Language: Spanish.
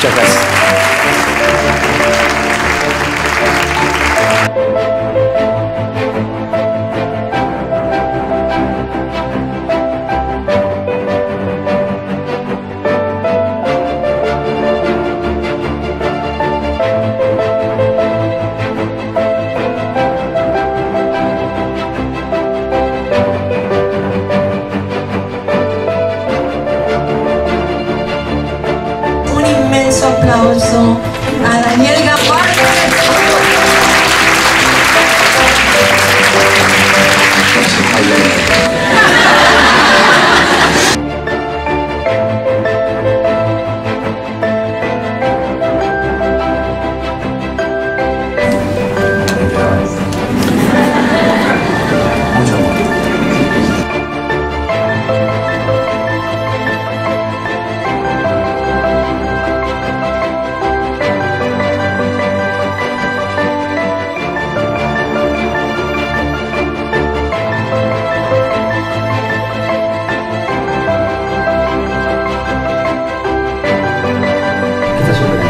muchas gracias. ¿Qué estás